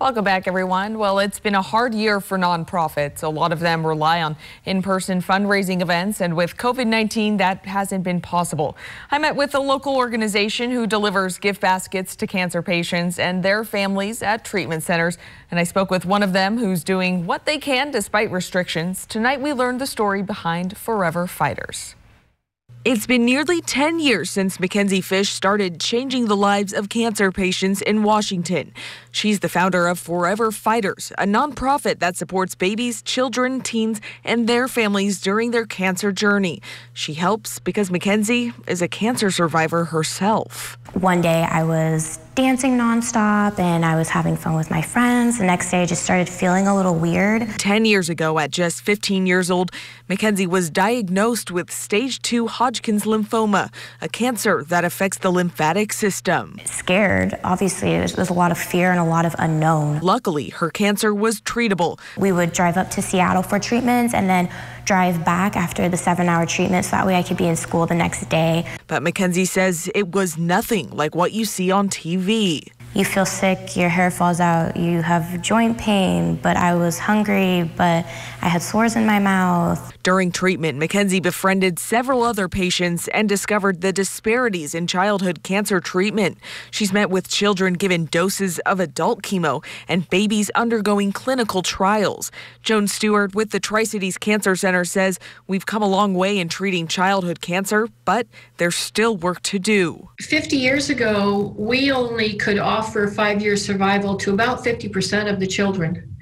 Welcome back, everyone. Well, it's been a hard year for nonprofits. A lot of them rely on in-person fundraising events, and with COVID-19, that hasn't been possible. I met with a local organization who delivers gift baskets to cancer patients and their families at treatment centers, and I spoke with one of them who's doing what they can despite restrictions. Tonight, we learned the story behind Forever Fighters. It's been nearly 10 years since Mackenzie Fish started changing the lives of cancer patients in Washington. She's the founder of Forever Fighters, a nonprofit that supports babies, children, teens, and their families during their cancer journey. She helps because Mackenzie is a cancer survivor herself. One day I was dancing nonstop and I was having fun with my friends. The next day I just started feeling a little weird. 10 years ago, at just 15 years old, Mackenzie was diagnosed with stage 2 Hodgkin's lymphoma, a cancer that affects the lymphatic system. Scared, obviously, there's, there's a lot of fear and a lot of unknown. Luckily, her cancer was treatable. We would drive up to Seattle for treatments and then drive back after the seven hour treatment so that way I could be in school the next day. But Mackenzie says it was nothing like what you see on TV. TV you feel sick, your hair falls out, you have joint pain, but I was hungry, but I had sores in my mouth. During treatment, Mackenzie befriended several other patients and discovered the disparities in childhood cancer treatment. She's met with children given doses of adult chemo and babies undergoing clinical trials. Joan Stewart with the Tri Cities Cancer Center says we've come a long way in treating childhood cancer, but there's still work to do. 50 years ago, we only could offer five year survival to about 50% of the children.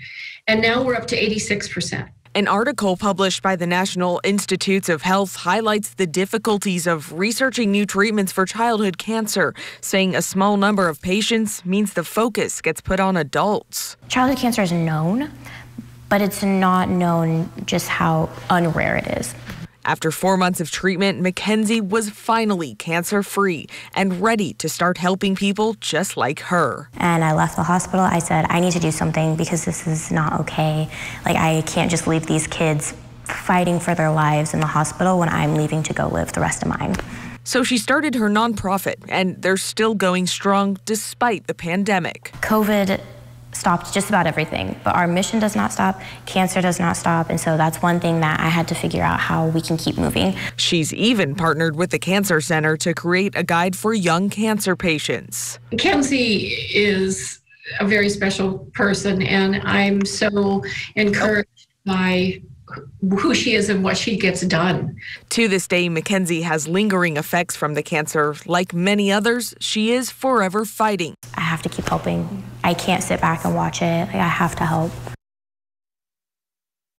And now we're up to 86%. An article published by the National Institutes of Health highlights the difficulties of researching new treatments for childhood cancer, saying a small number of patients means the focus gets put on adults. Childhood cancer is known, but it's not known just how unrare it is. After four months of treatment, Mackenzie was finally cancer free and ready to start helping people just like her. And I left the hospital. I said, I need to do something because this is not okay. Like, I can't just leave these kids fighting for their lives in the hospital when I'm leaving to go live the rest of mine. So she started her nonprofit, and they're still going strong despite the pandemic. COVID stopped just about everything. But our mission does not stop, cancer does not stop, and so that's one thing that I had to figure out how we can keep moving. She's even partnered with the Cancer Center to create a guide for young cancer patients. Kenzie is a very special person, and I'm so encouraged by who she is and what she gets done. To this day, Mackenzie has lingering effects from the cancer. Like many others, she is forever fighting. I have to keep helping. I can't sit back and watch it. Like, I have to help.